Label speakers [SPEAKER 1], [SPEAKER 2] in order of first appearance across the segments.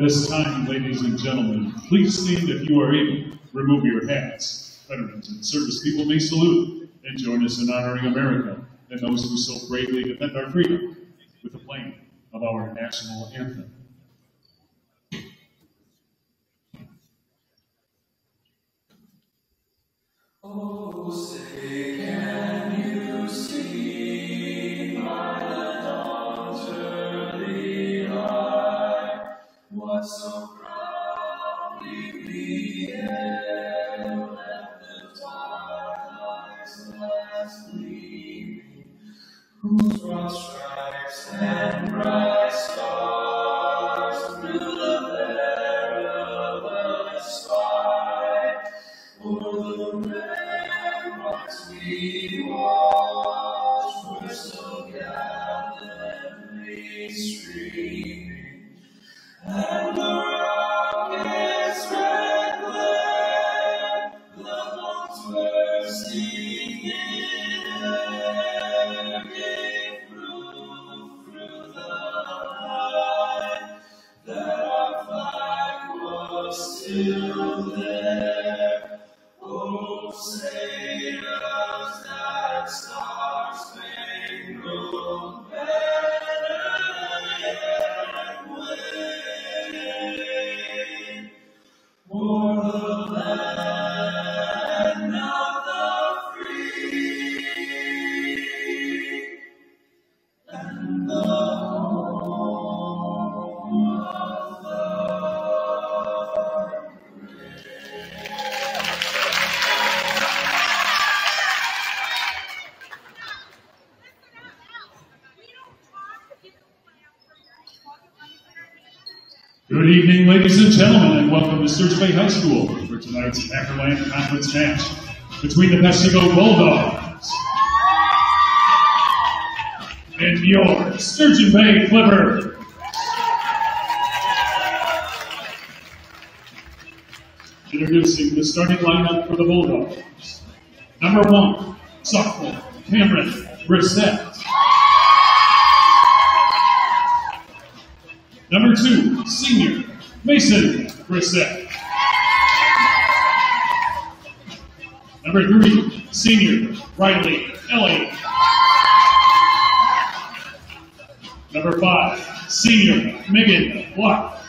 [SPEAKER 1] This time, ladies and gentlemen, please stand if you are able. Remove your hats. Veterans and service people may salute and join us in honoring America and those who so bravely defend our freedom with the playing of our national anthem.
[SPEAKER 2] Oh, say whose broad stripes and bright
[SPEAKER 1] Bay High School for tonight's Packerland Conference match between the Peshtigo Bulldogs and your Sturgeon Bay Clippers. Introducing the starting lineup for the Bulldogs. Number one, sophomore, Cameron Brissett. Number two, senior, Mason Brissett. Number three, senior, Riley Elliott. Number five, senior, Megan Block.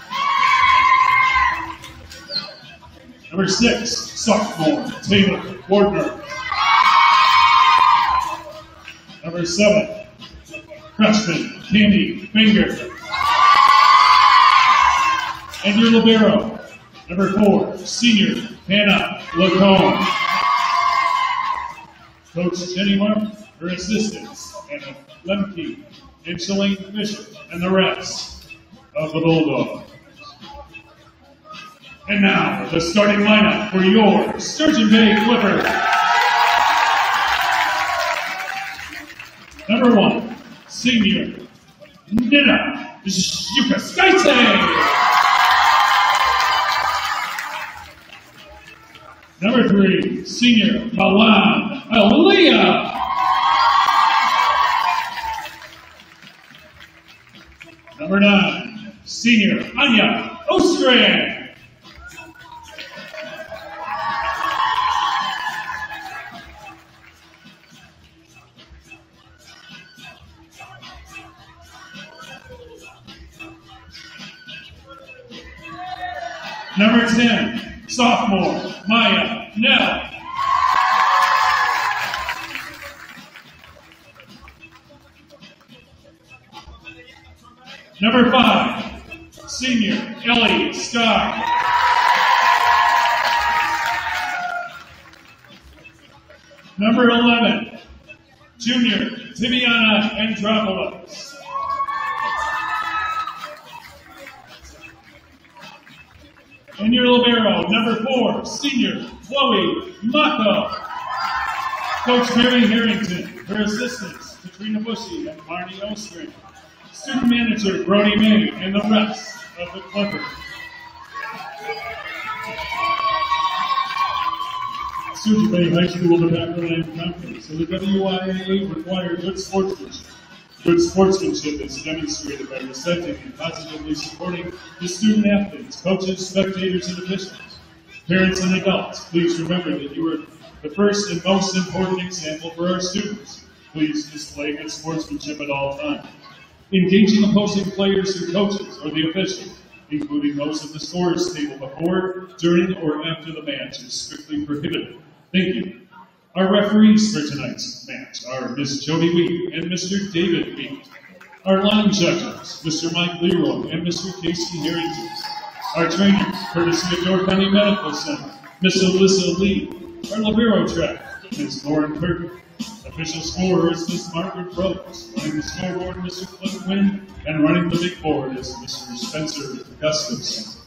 [SPEAKER 1] Number six, sophomore, Taylor Wardner. Number seven, freshman, Candy Finger. And your libero, number four, senior, Hannah Lacombe. Coach Jenny Mark, her assistants, Anna Lemke, and Bishop, and the rest of the Bulldogs. And now, the starting lineup for your Sturgeon Bay Clippers. Number one, senior, Nina Yukaskaite. Number three, senior, Milan Aaliyah. Number nine, senior, Anya Ostrand. Number 10, sophomore, Maya Nell. Number 5, senior, Ellie Scott. Number 11, junior, Tibiana Andropoulos. And your libero, number four, senior, Chloe Mako. Coach Mary Harrington, her assistants, Katrina Bushy and Marty Ostring. Student manager, Brody May, and the rest of the Clippers. Sturgeon Bay High School Packerland Conference. So the WIAA require good sportsmanship. Good sportsmanship is demonstrated by respecting and positively supporting the student athletes, coaches, spectators, and officials. Parents and adults, please remember that you are the first and most important example for our students. Please display good sportsmanship at all times. Engaging opposing players or coaches or the officials, including those at the scorers table before, during, or after the match, is strictly prohibited. Thank you. Our referees for tonight's match are Ms. Jody Wheat and Mr. David Wheat. Our line judges, Mr. Mike Leroy and Mr. Casey Harrington. Our trainers, courtesy of Door County Medical Center, Ms. Alyssa Lee. Our libero track, Ms. Lauren Kirk. Official scorer is Ms. Margaret Rose. Running the scoreboard, Mr. Clint Wynn. And running the big board is Mr. Spencer Gustafson.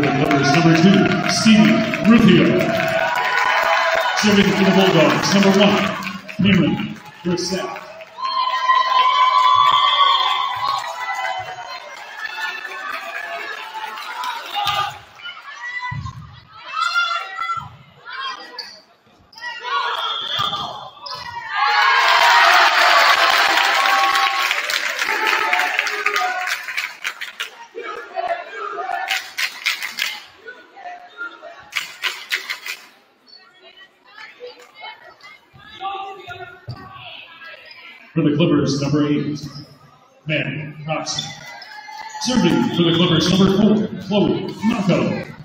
[SPEAKER 1] The number two, Stevie Rufio. Serving for the Bulldogs, number one, Cameron Brissett. Number eight, Matt Coxon. Serving for the Clippers, number four, Chloe Mako.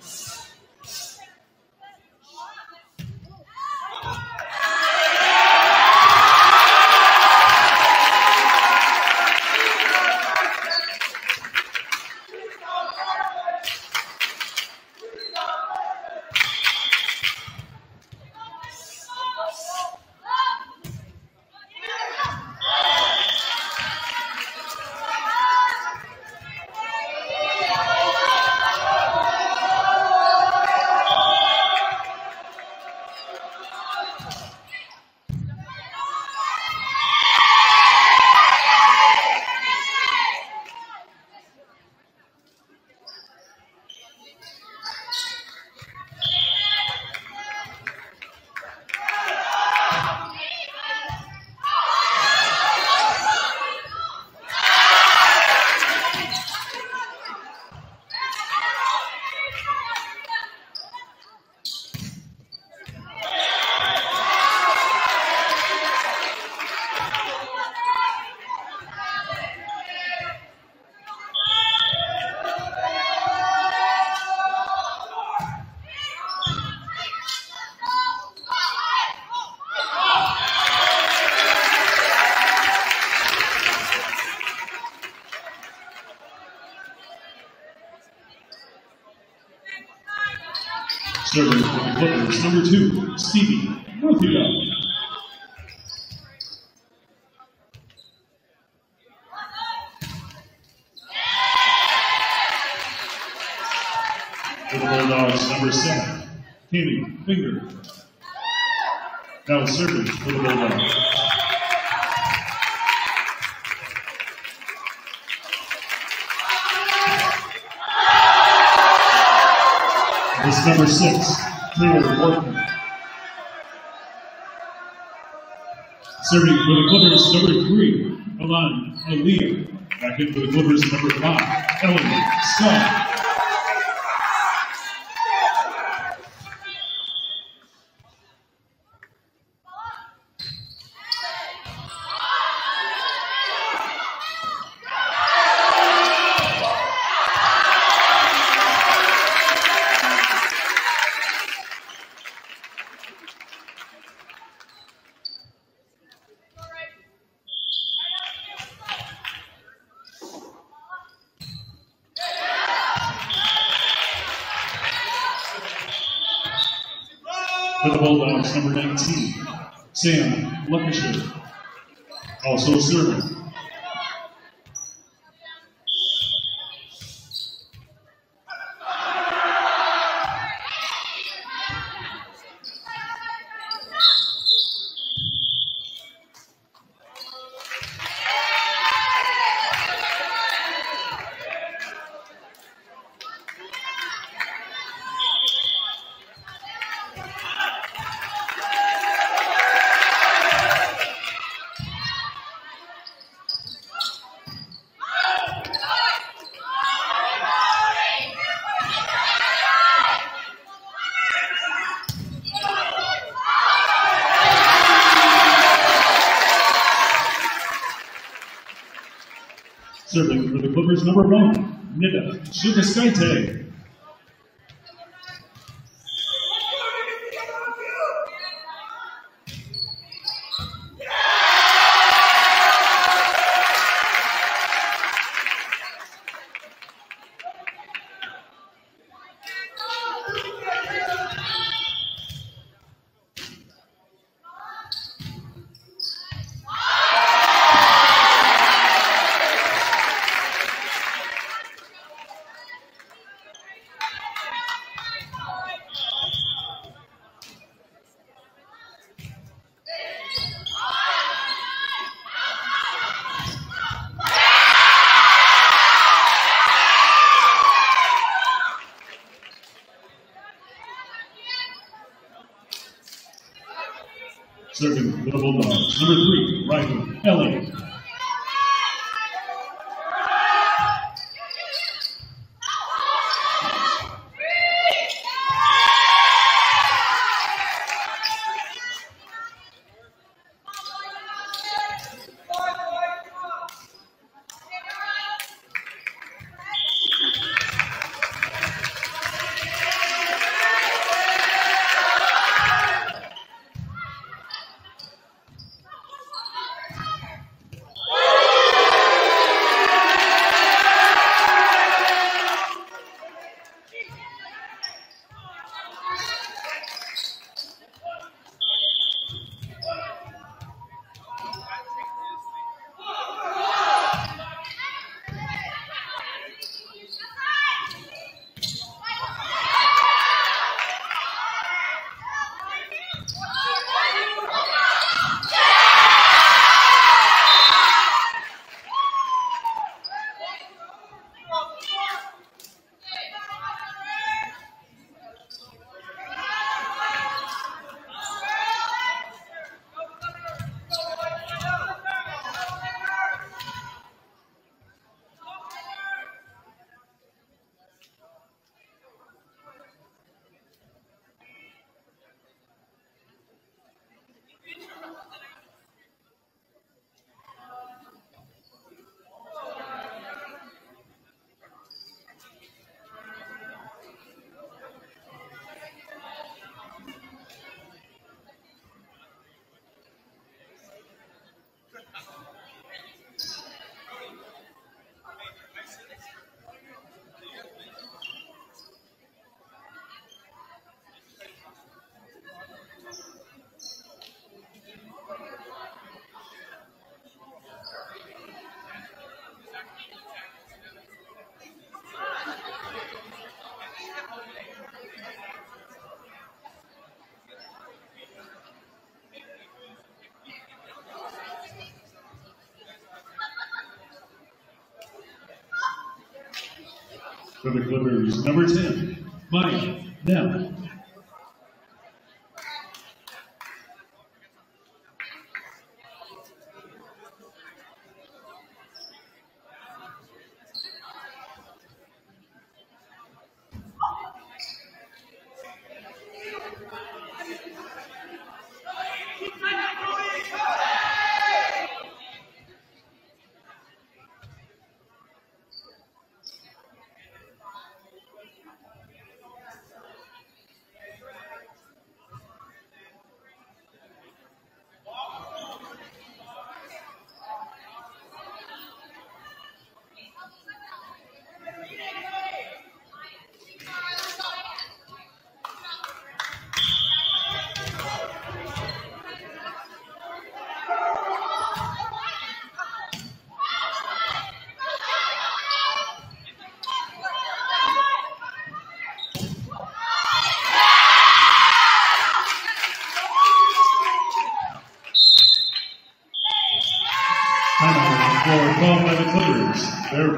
[SPEAKER 1] chapter 2 Serving for the Clippers, number three, Alan Aaliyah. Back in for the Clippers, number five, Ellen Scott. For the Bulldogs, number 19, Sam Luckisher. Also serving. Serving for the Clippers, number one, Nida Shubaskaite. Serving the Bulldogs, number three, Ryder Elliott. Number 10, Mike Neff. Timeout for called by the Their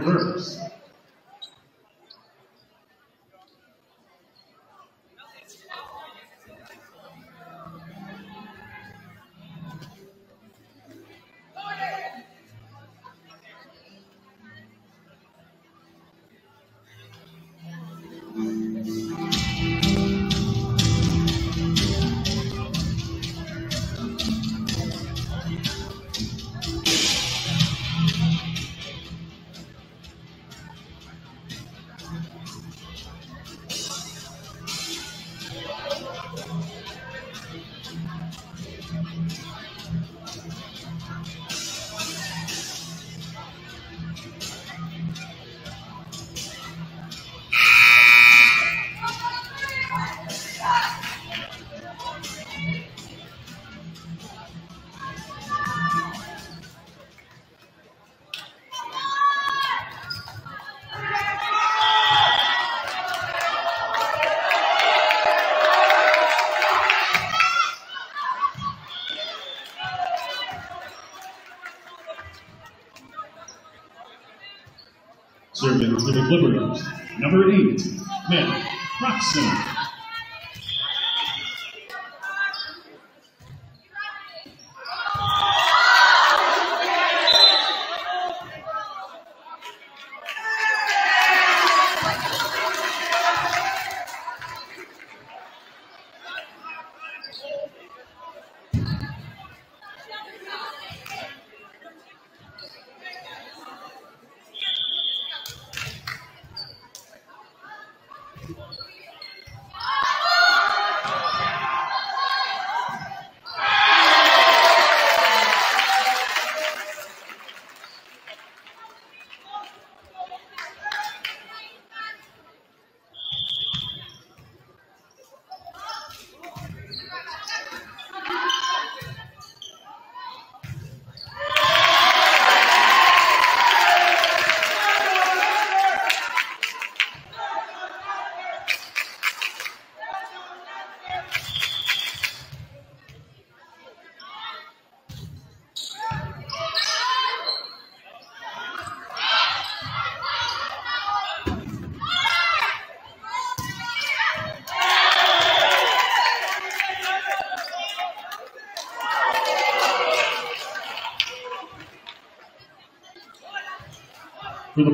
[SPEAKER 1] Clippers, number eight, Matt Roxon.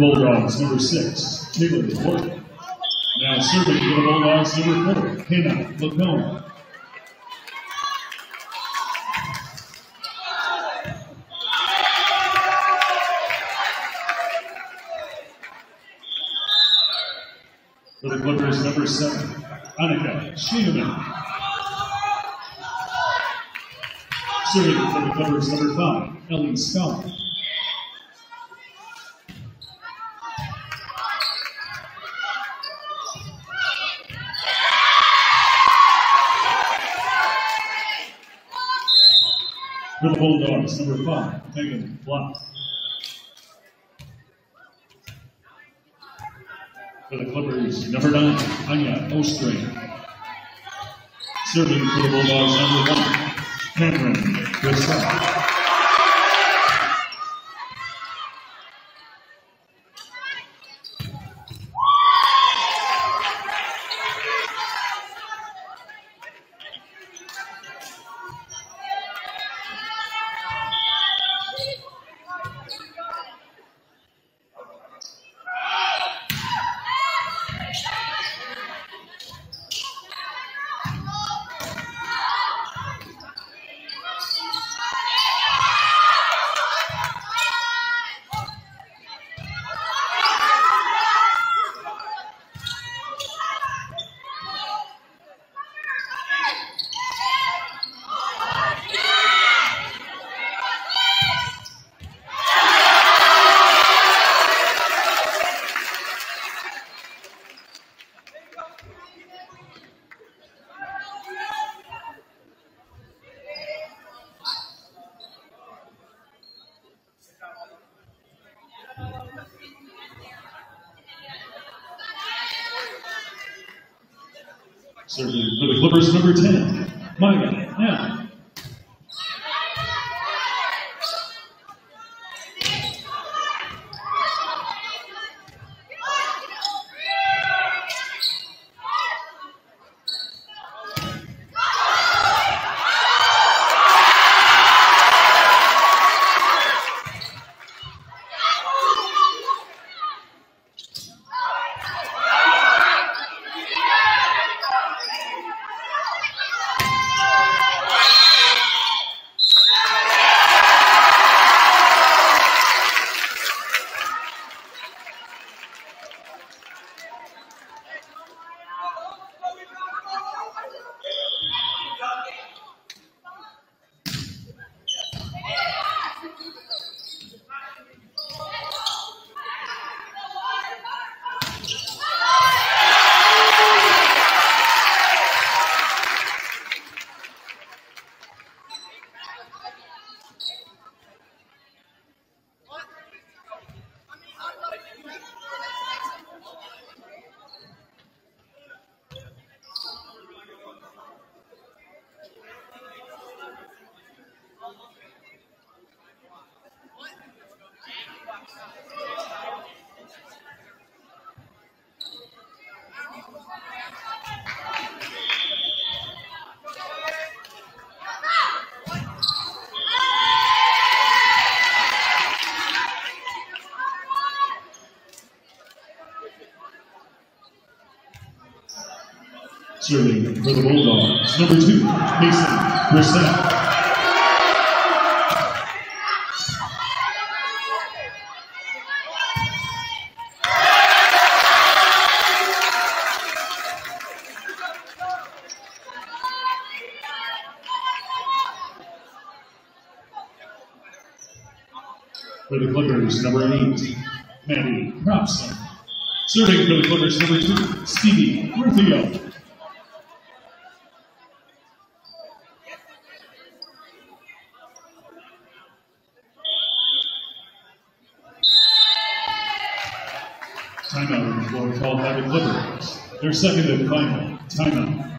[SPEAKER 1] Bulldogs, number six, Taylor Morgan. Now serving for the Bulldogs, number four, Hannah Lacombe. For the Clippers, number seven, Annika Schienemann. Serving for the Clippers, number five, Ellie Scott. For number five, Megan Black. For the Clippers, number nine, Anya Ostring. Serving for the Bulldogs, number one, Cameron Brissett. Serving for the Bulldogs, number two, Mason Brissett. For the Clippers, number eight, Maddie Robson. Serving for the Clippers, number two, Stevie Rufio. Timeout on the floor called by the Their second final timeout.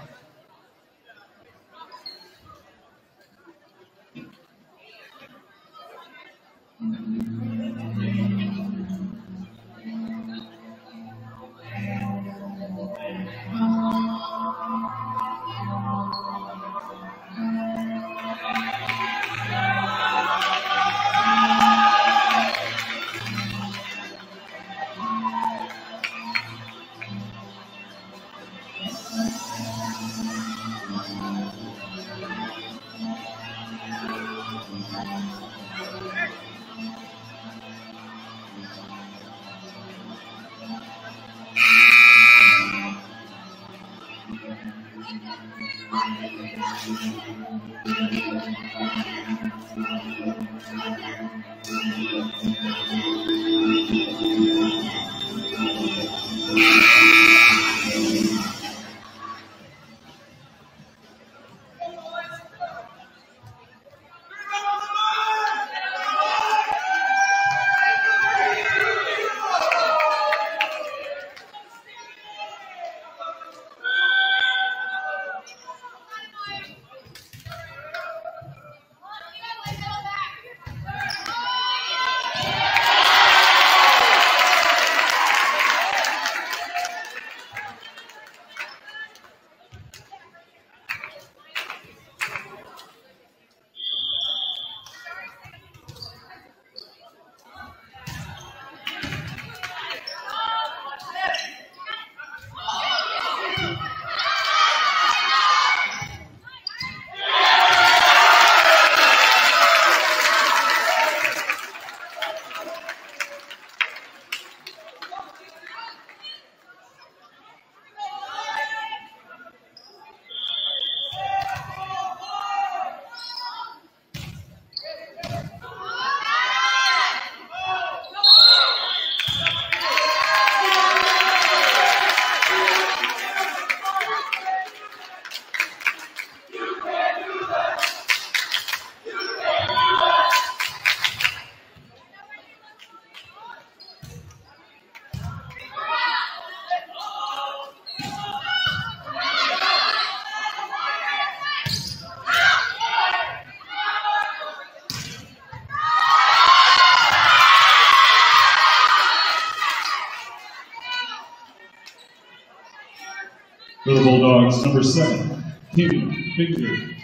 [SPEAKER 1] Bulldogs, number seven, Kimmy Finger.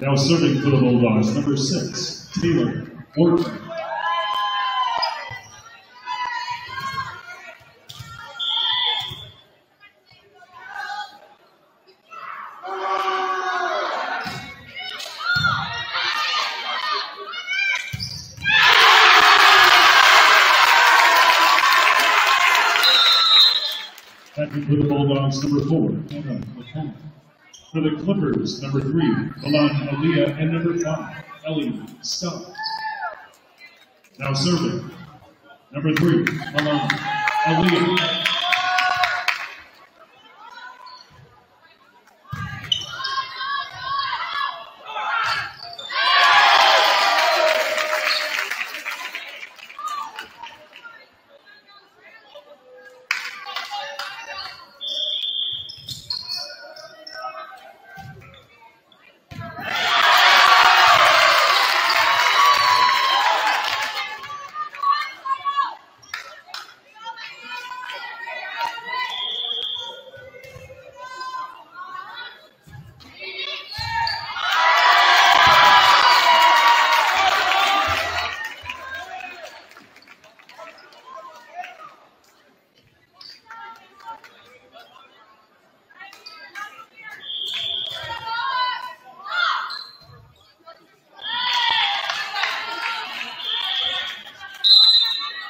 [SPEAKER 1] Now serving for the Bulldogs, number six, Taylor Orton. For the Bulldogs, number four. For the Clippers, number three, Milan Aliyah, and number five, Ellie Scott. Now serving, number three, Milan Aliyah.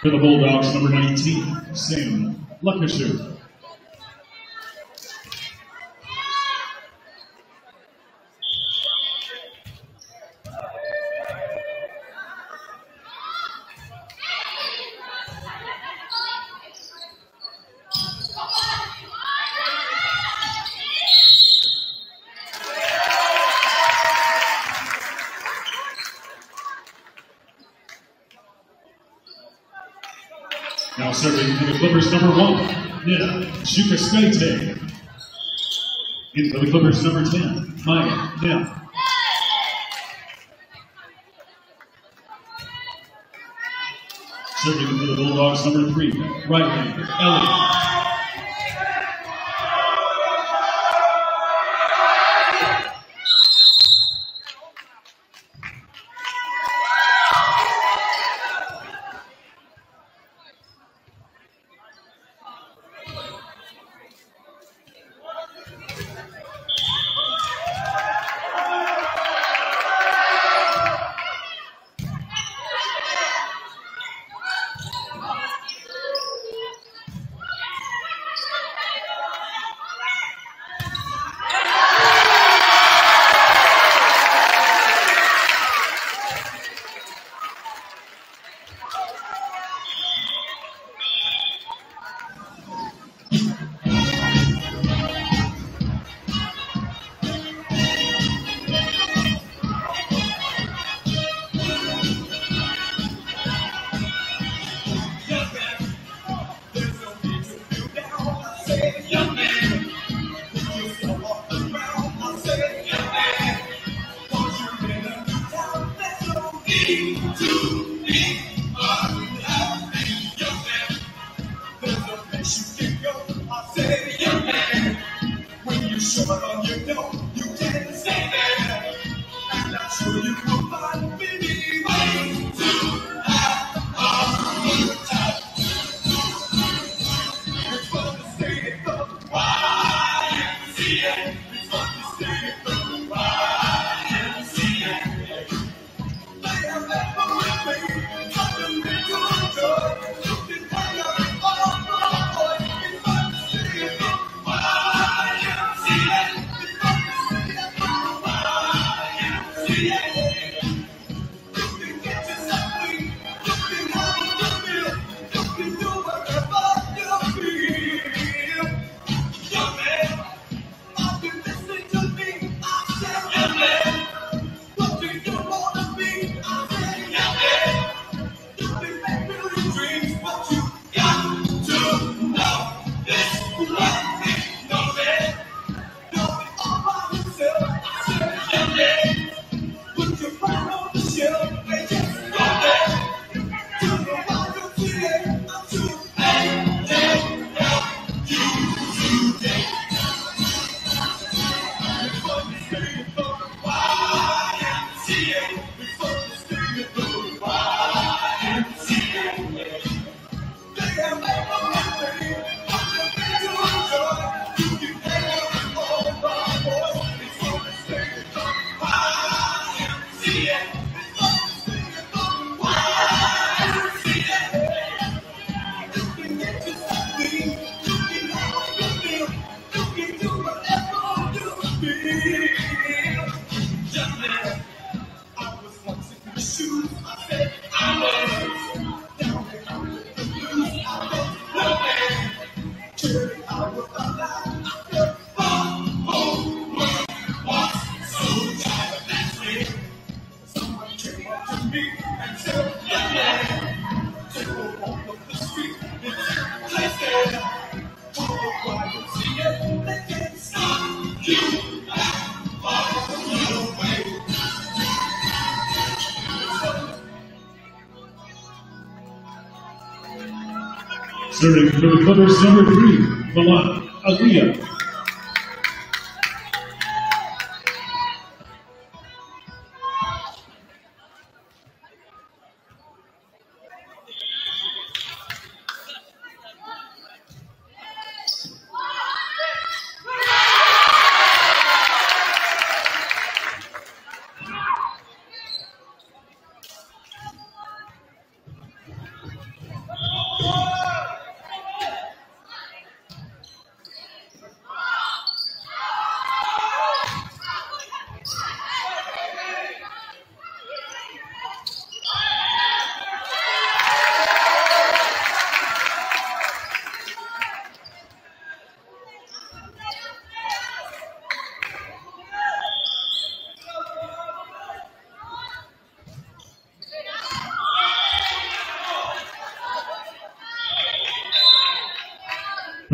[SPEAKER 1] For the Bulldogs, number 19, Sam Luckisher. Now serving for the Clippers, number one, Nina Shukaskaite. In for the Clippers, number 10, Maya Neff. Serving for the Bulldogs, number three, Riley Elliott.
[SPEAKER 3] Serving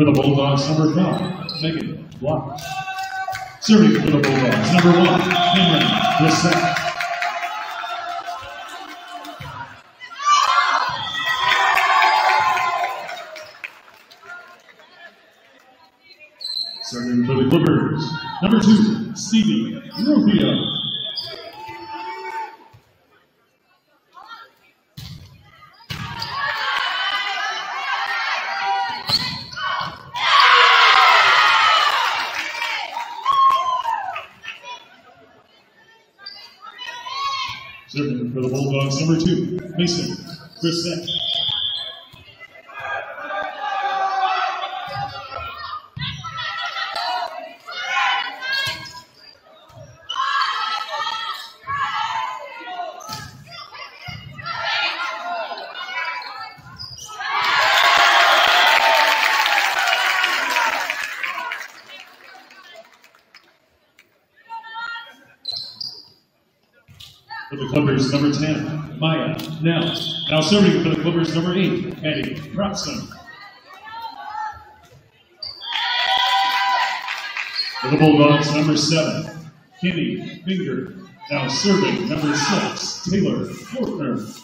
[SPEAKER 3] for the Bulldogs, number 12, Megan Block. Serving for the Bulldogs, number 1, Cameron Brissett. Serving for the Clippers, number 2, Mason Brissett. For the Clippers, number 10, Maya Now. Now serving for the Clippers, number 8, Maddie Roxton. For the Bulldogs, number 7, Kimmy Finger
[SPEAKER 1] Now serving number six, Taylor Fortner.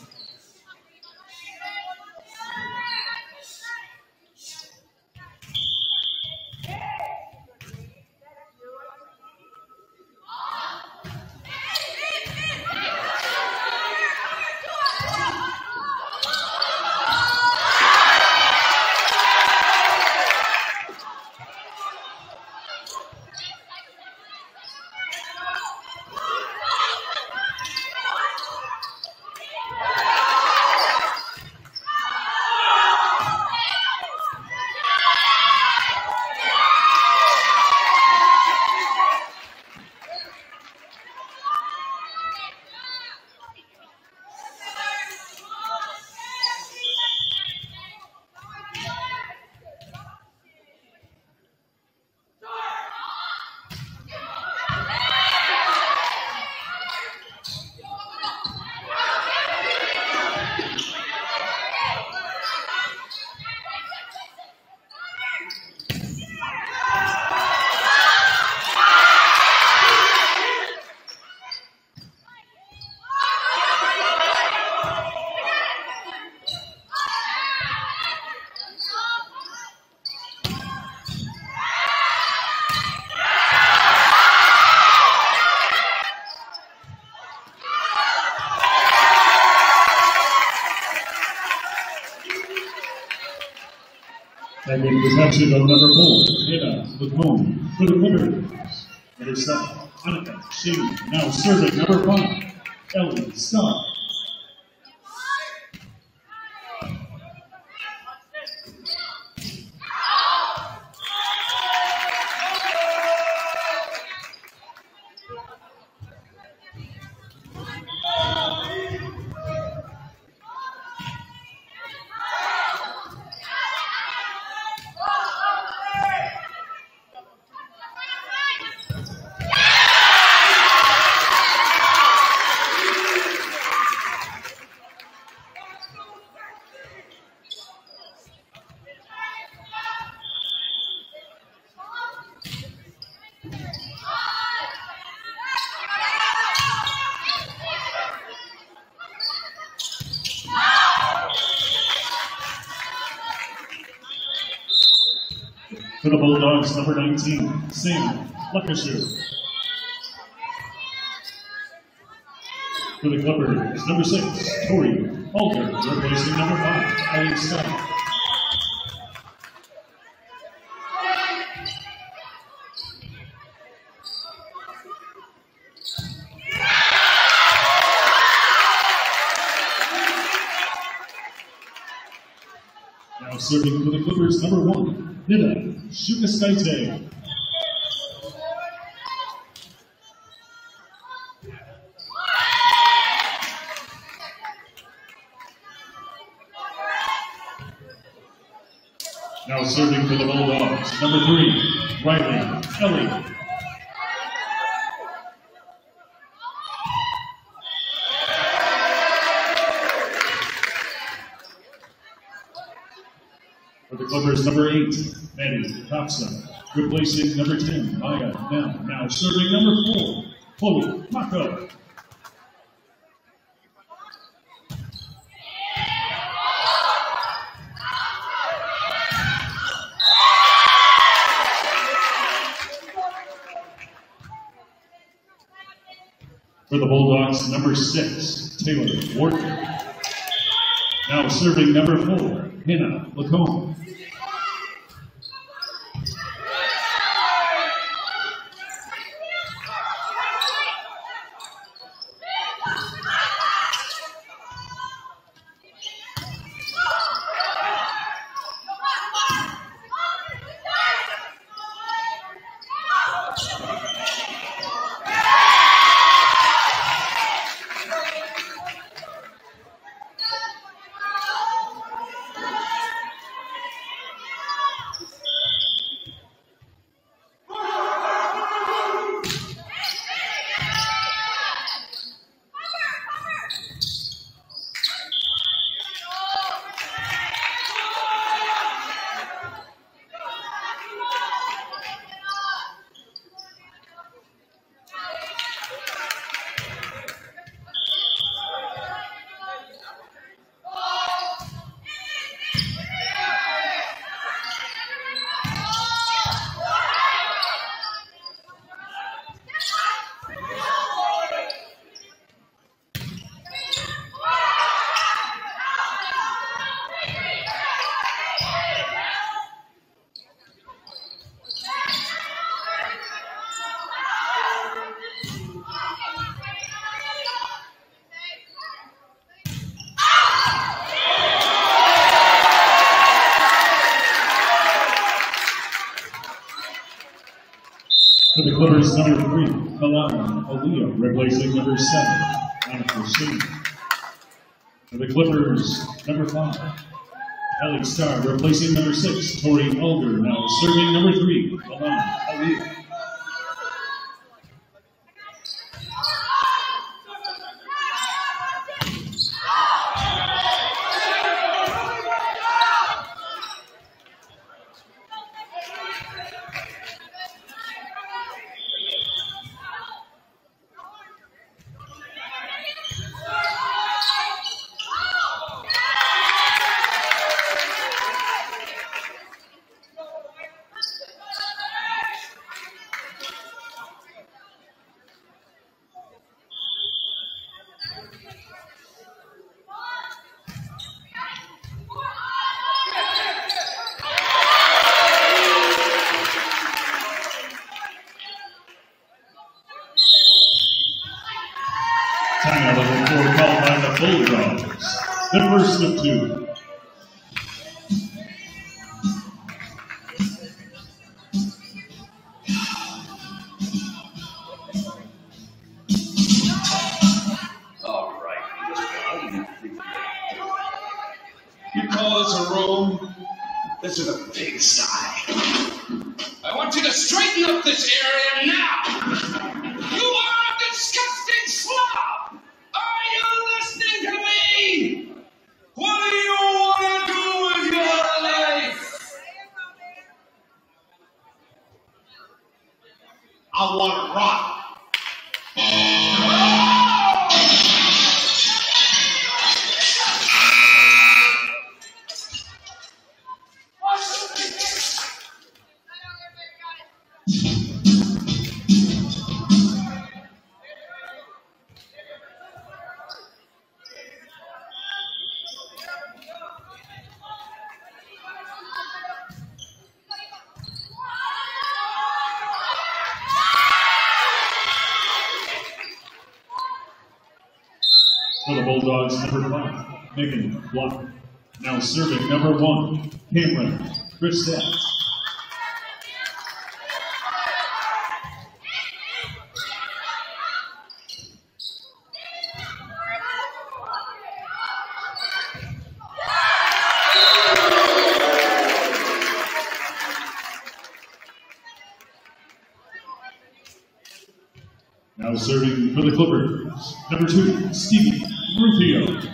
[SPEAKER 1] And with possession of number four, Hannah Lacombe for the Clippers. Number seven, Annika Shane. Now serving number five, Ellie Scott. Number 19, Sam Luckisher. For the Clippers, number 6, Tori Alter, replacing number 5, Ellie Scott. Now serving for the Clippers, number 1, Nina Shukaskaite. Now serving for the Bulldogs, number three, Riley Kelly. Clippers, number eight, Maddie Thompson. Replacing number 10, Maya Now. Now serving number four, Chloe Mako. For the Bulldogs, number six, Taylor Wharton. Now serving number four, Hannah Lacombe. Kalan Aaliyah, replacing number seven, Monica Singh. For the Clippers, number five, Ellie Starr, replacing number six, Tori Elder, now serving number three, Kalan Aaliyah. One, Cameron. Now serving for the Clippers, number two, Stevie Rufio.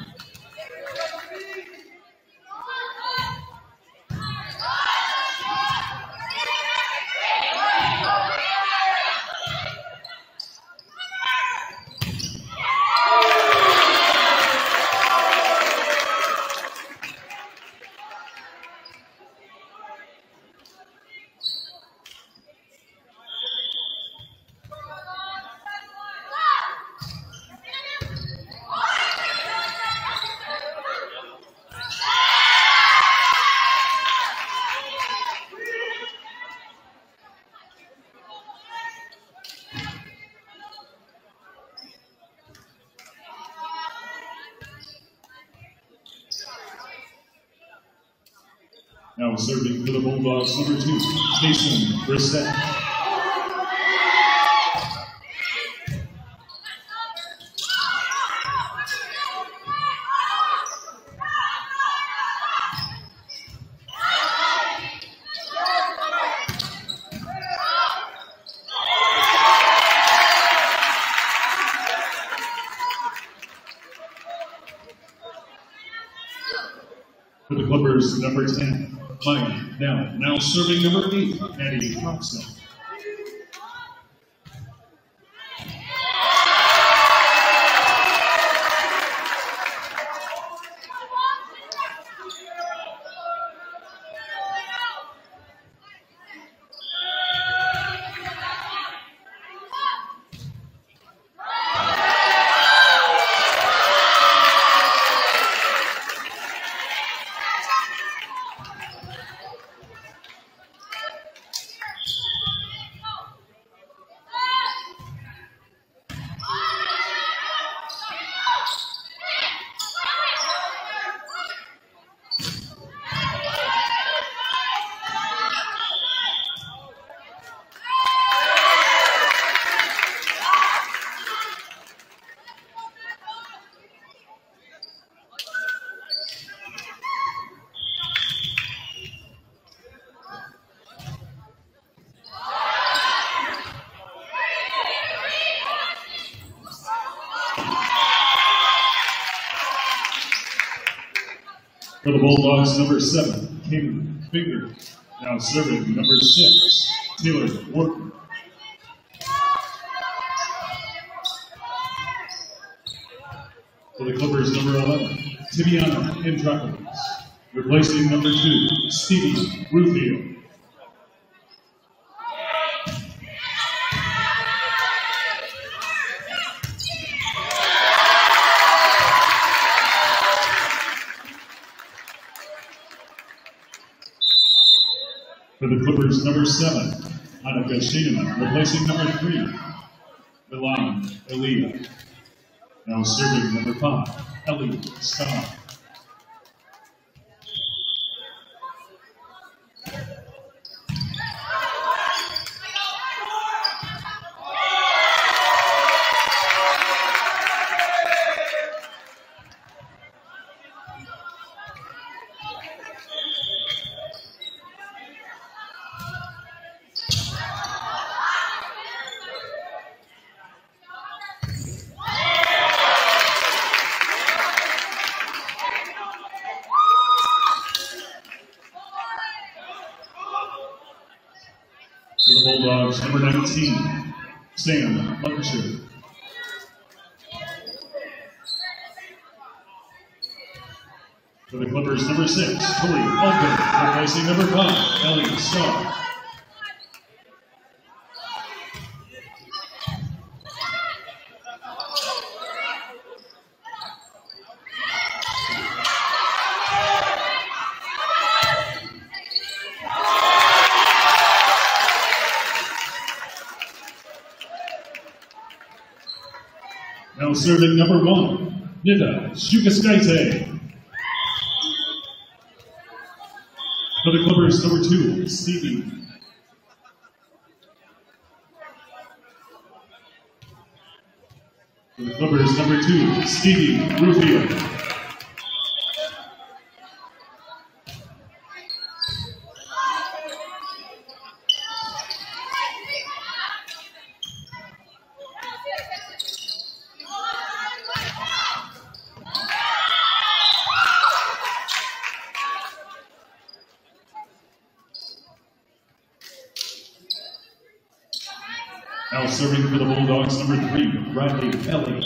[SPEAKER 1] Now serving for the Bulldogs, number two, Jason Brissett. For number 10, Maya Now, now serving number 8, Maddie Thompson. The Bulldogs, number seven, Kimmy Finger. Now serving number six, Taylor Wharton. For the Clippers, number 11, Tibiana Andropoulos. Replacing number two, Stevie Rufio. The Clippers, number seven, Annika Sheeneman, replacing number three, Milan Elia. Now serving number five, Ellie Starr. For the Bulldogs, number 19, Sam Luxer. For the Clippers, number six, Tori Alton, replacing number five, Ellie Starr. Now serving number one, Nina Shukaskaite. For the Clippers, number two, Stevie. For the Clippers, number two, Stevie Rufio. Now serving for the Bulldogs, number three, Riley Ellie.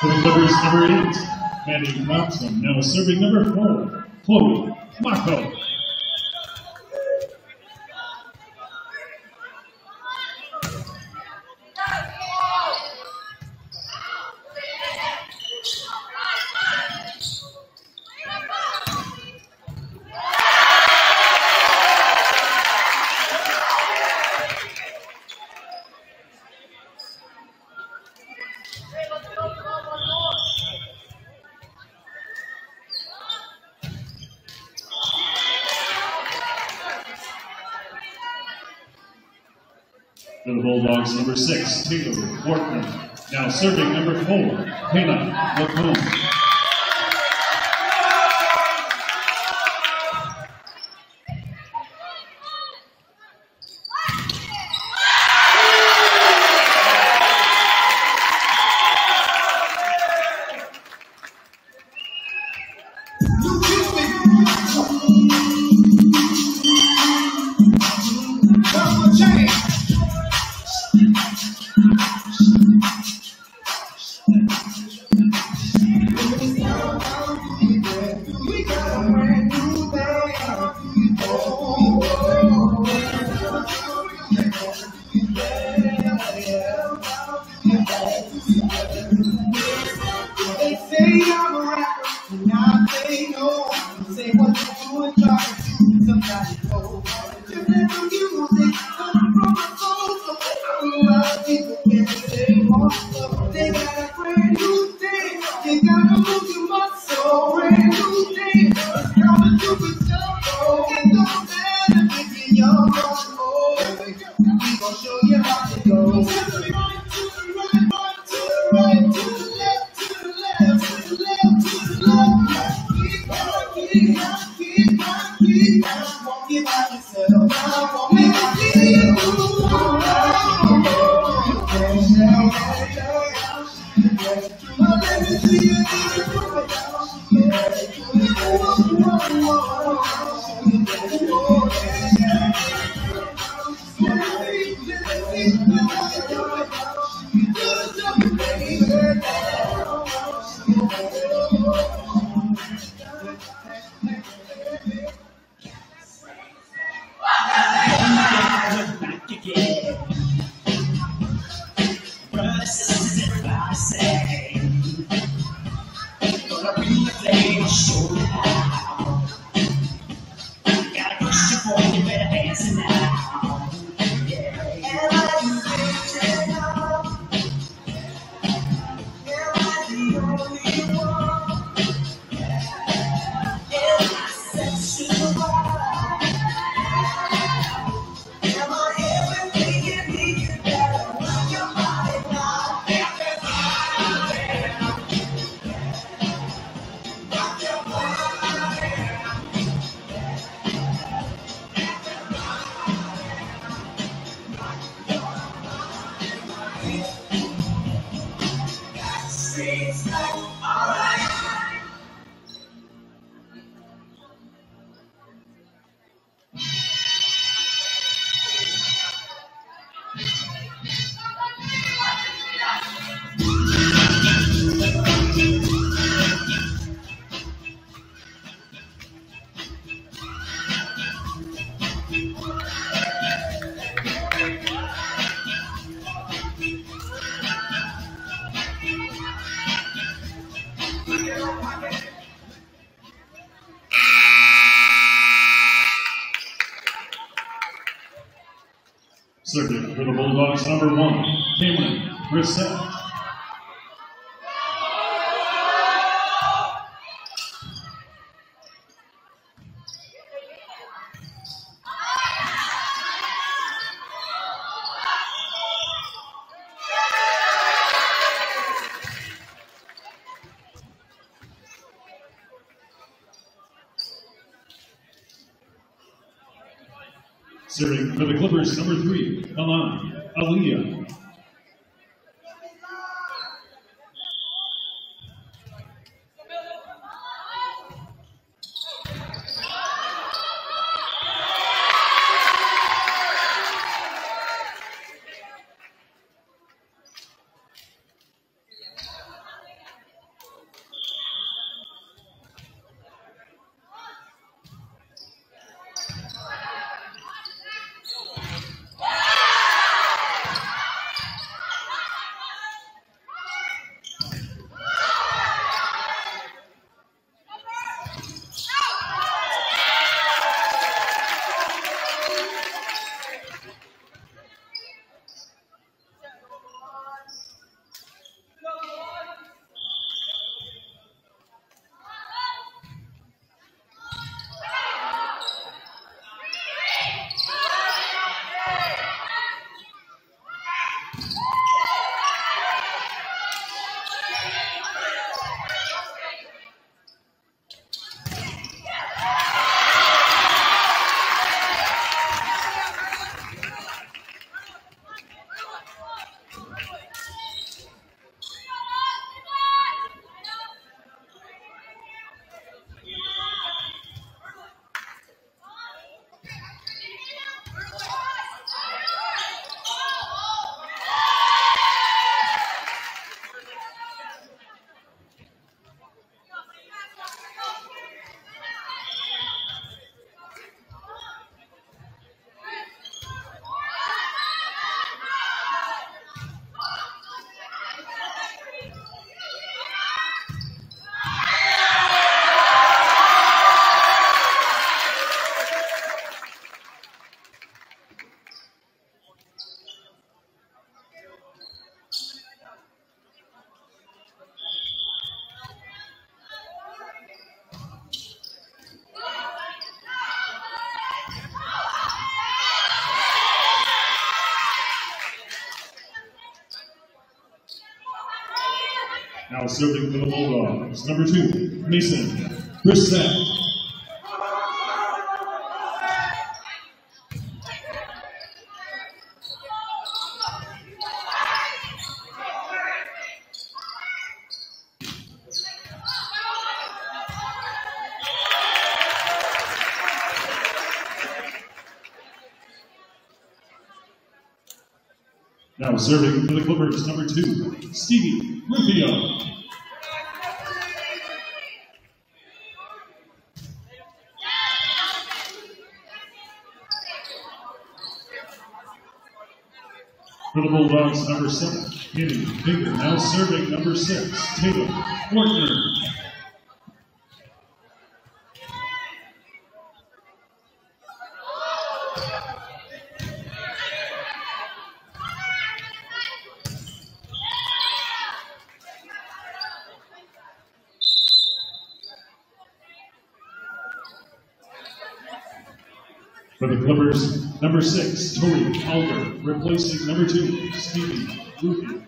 [SPEAKER 1] For the Clippers, number eight, Maddie Thompson. Now serving number four, Chloe Number six, Taylor Workman. Now serving number four, Hannah Lacombe. Bulldogs, number one, Cameron Brissett. Serving for the Clippers, number three, Alan Aliyah. Serving for the Bulldogs, number two, Mason Brissett. Now serving for the Clippers, number two, Stevie Rufio. For the Bulldogs, number seven, Kenny Baker. Now serving number six, Taylor Fortner. For the Clippers, number six, replacing number two, Stevie Rufio.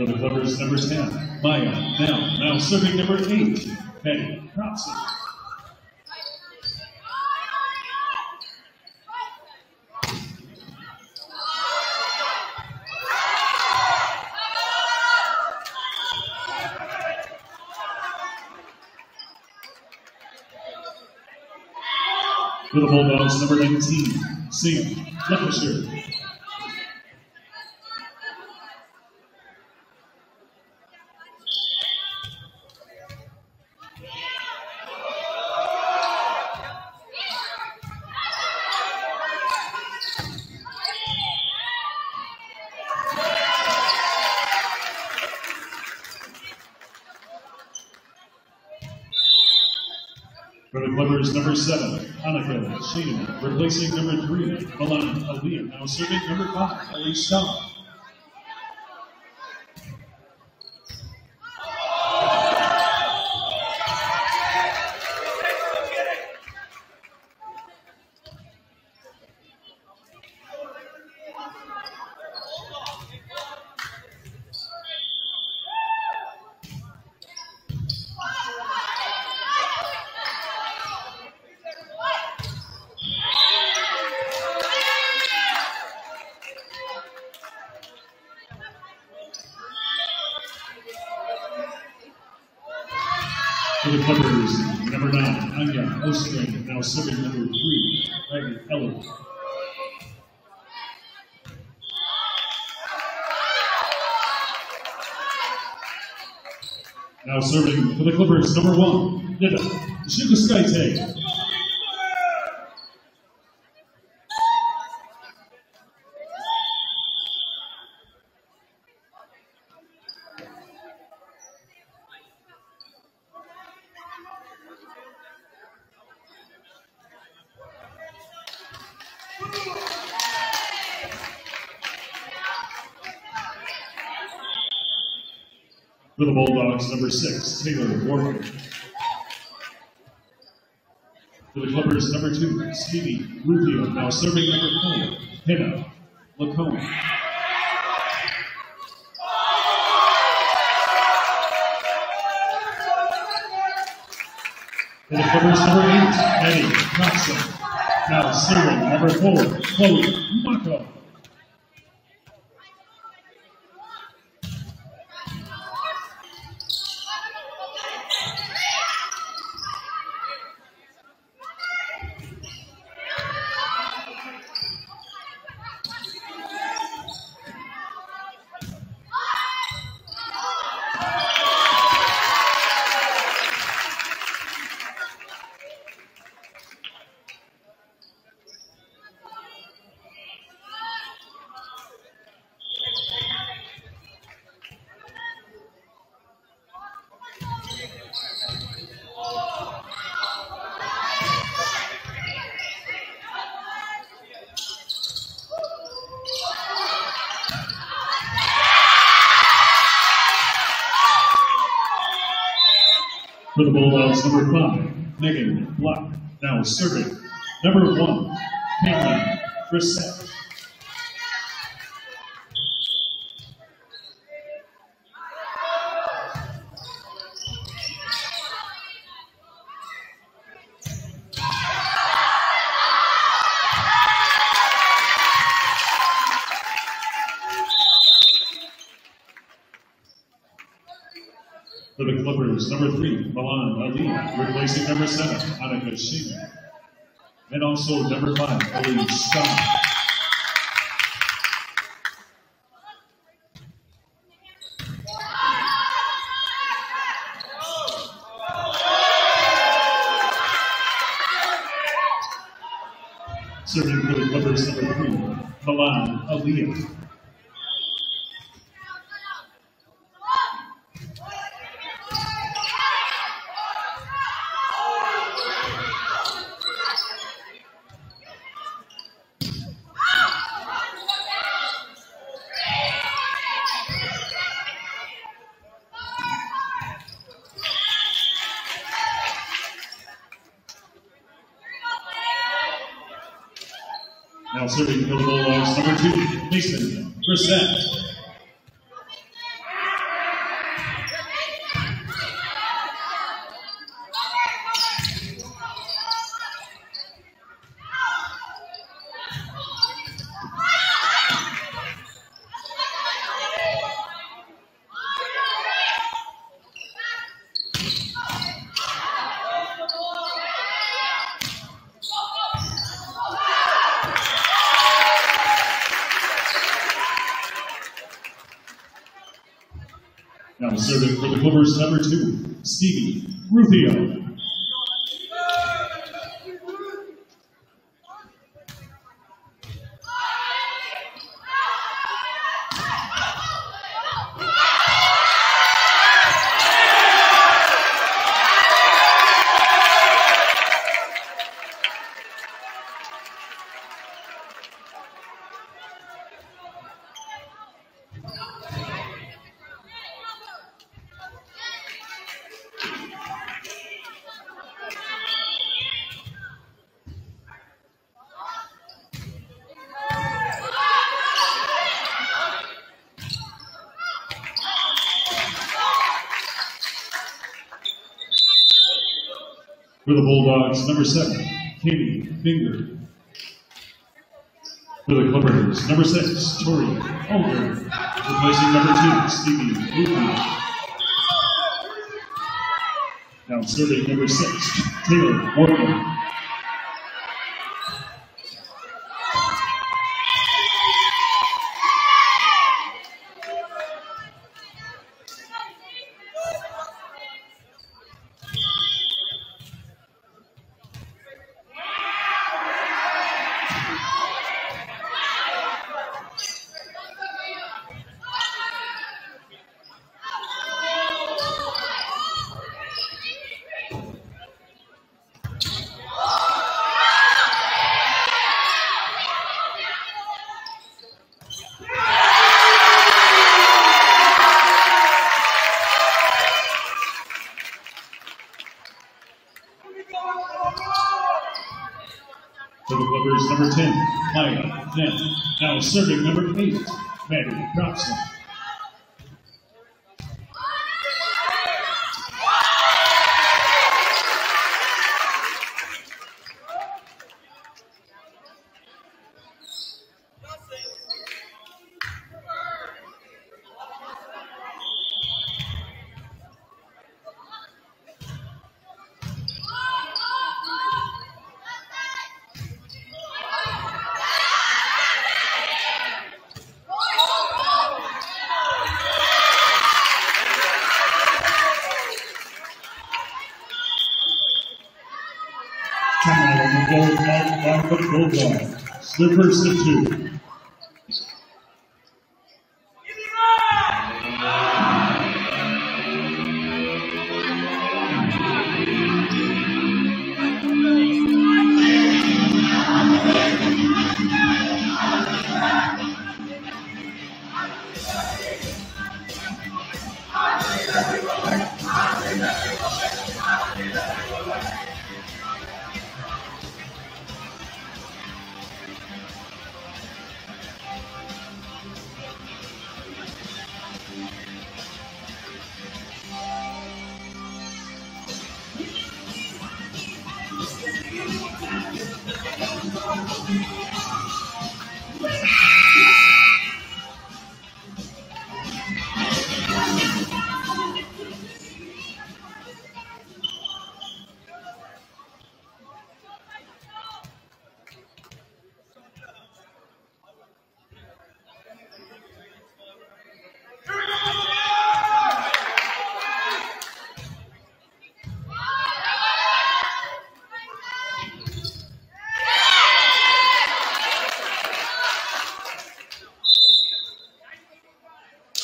[SPEAKER 1] For the Clippers, number 10, Maya. Now, now serving number eight, Patty Cropsey. For the Bulldogs, number 19, Sam Fletcher. For the Clippers, number seven, Annika Sheeneman, replacing number three, Milan Aliyah, now serving number five, Ellie Star. Clippers, number nine, Anya Ostring, now serving number three, Maggie Elliott. Now serving for the Clippers, number one, Nina Shukaskaite. For number six, Taylor Warren. For the Clippers, number two, Stevie Rubio, now serving number four, Hannah Lacombe. For the Clippers, number eight, Eddie Knoxon. Now serving number four, Chloe Mako. For the Bulldogs, number five, Megan Black, now serving. Number one, Sheehan. And also number five, Scott. Serving for the Clippers, number three, Milan Aliyah. Now serving for the Bulldogs, number Mason For the Bulldogs, number seven, Katie Finger. For the Clippers, number six, Tori Older. Replacing number two, Stevie Rufio. Now serving number six, Taylor Morgan. For the Clippers, number 10, Maya Then. Now serving number 8, Maddie Robson. Slippery 2.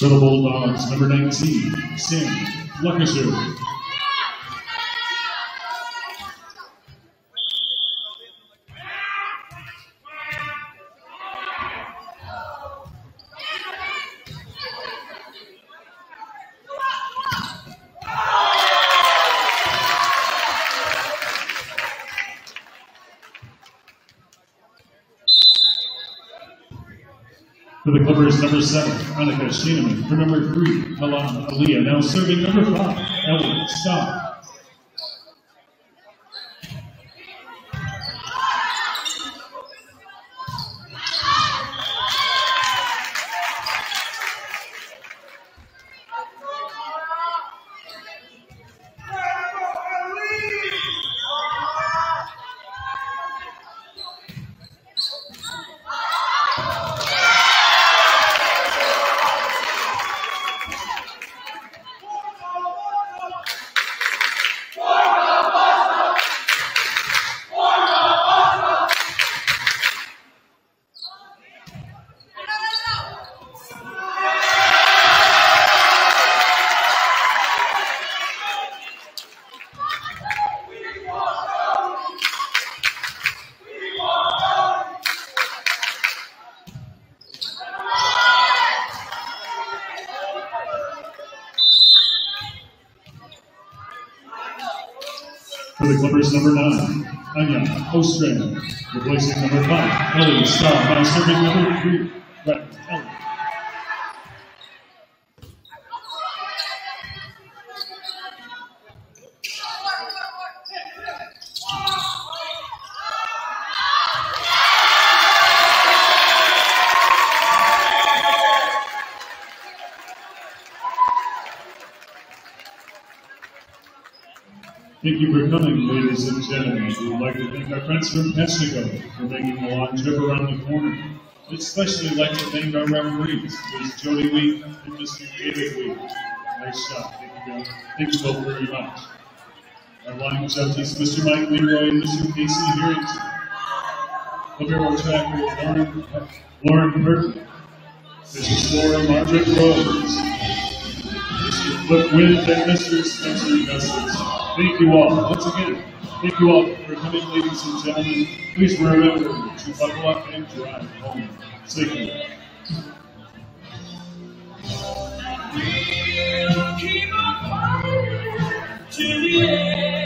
[SPEAKER 1] Minnesota Bulldogs number 19, Sam Luckisher. Number seven, Annika Sheeneman. For number three, Milan Aliyah. Now serving number five, Elliot Scott. Number nine, Anya Ostrand. Replacing number five, Ellie Starr. Now serving number three, Brett Ellie. Thank you for coming, ladies and gentlemen. We would like to thank our friends from Peshtigo for making the long trip around the corner. We'd especially like to thank our referees, Ms. Jody Lee and Mr. David Lee. Nice shot. Thank you, guys. Thank you both very much. Our line judges, Mr. Mike Leroy and Mr. Casey Harrington. Libero tracker, Lauren, Lauren Burton. Mrs. Laura Margaret Rose. Mr. Flip Wind and Mr. Spencer Augustus. Thank you all. Once again, thank you all for coming, ladies and gentlemen. Please remember to buckle up and drive home safely.
[SPEAKER 3] Keep on fighting to the end.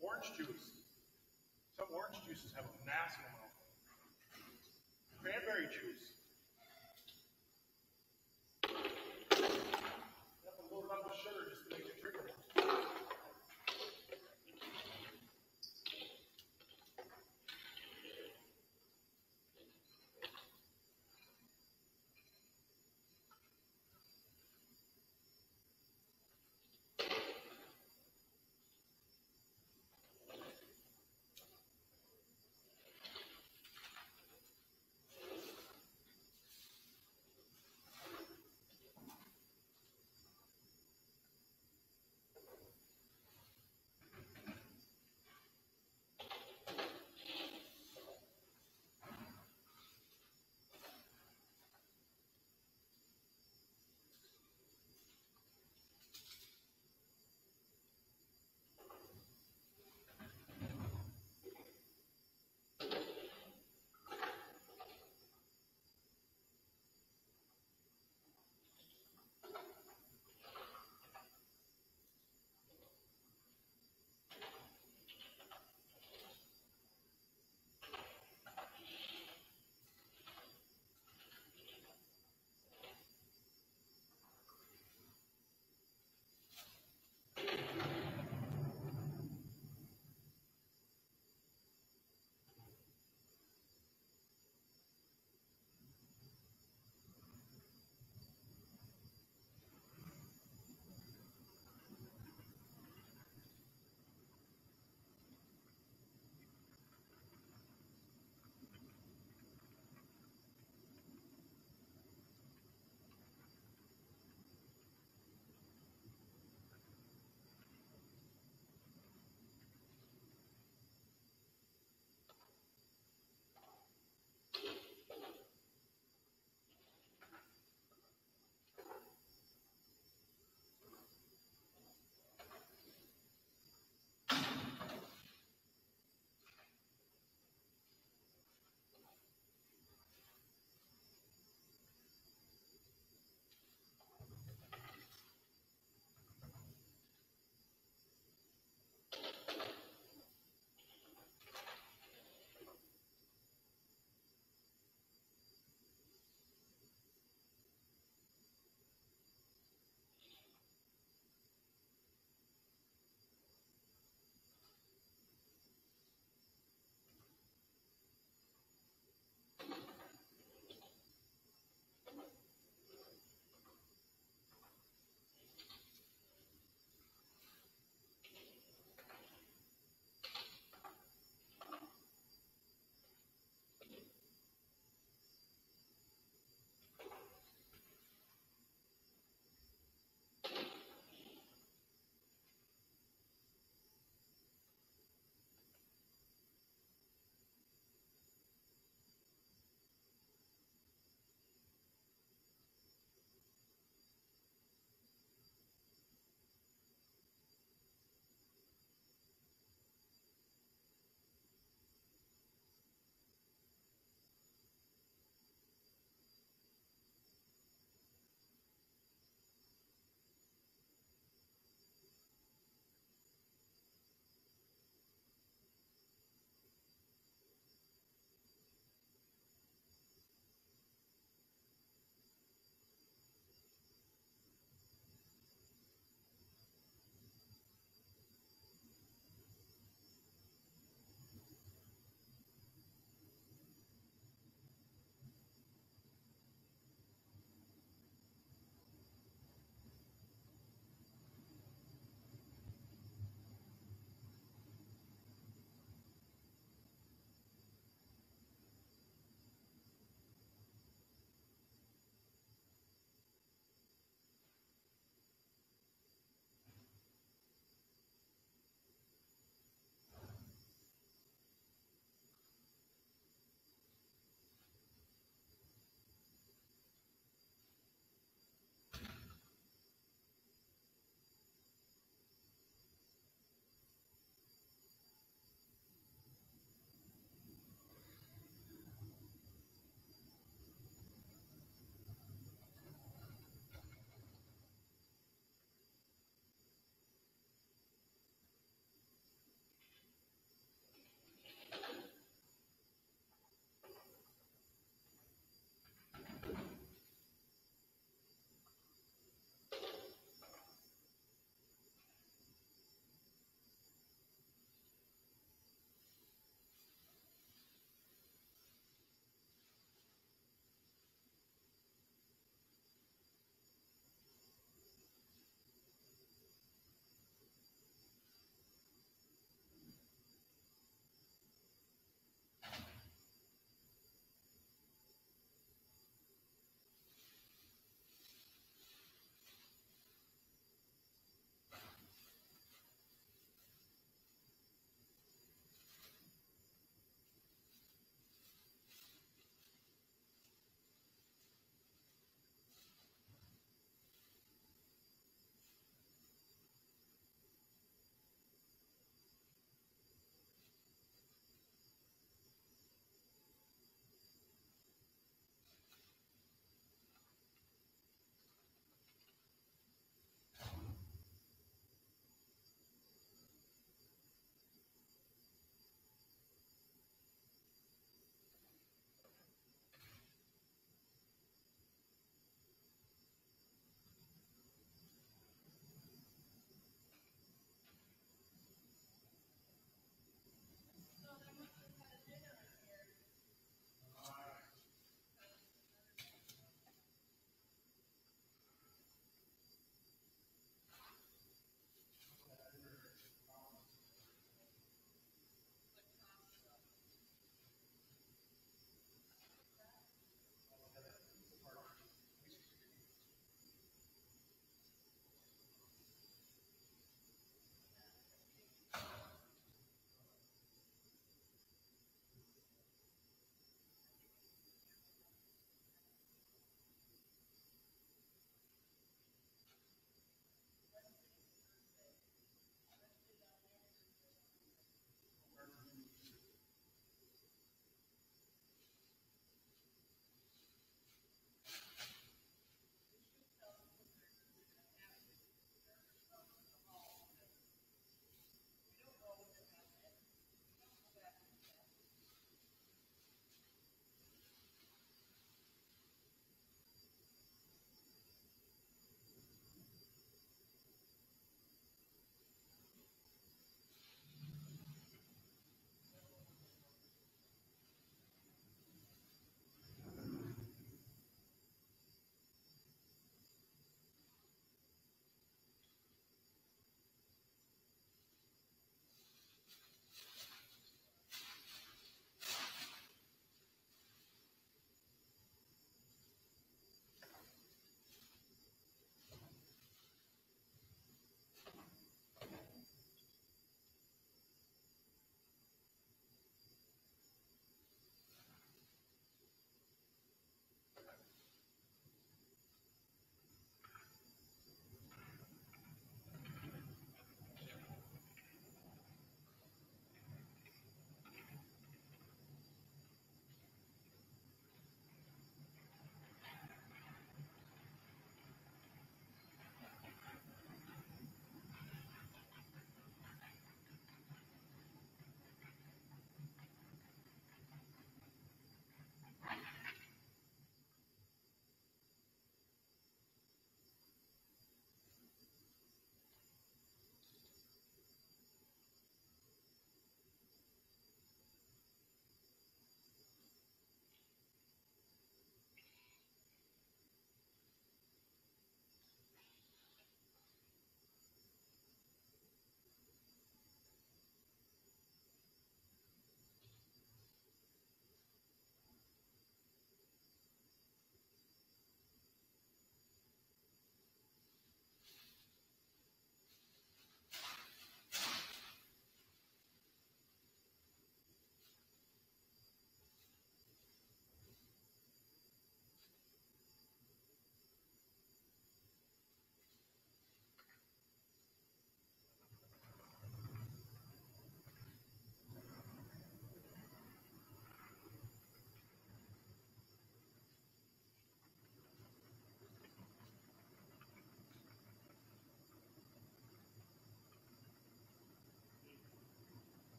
[SPEAKER 4] Orange juice. Some orange juices have a massive amount.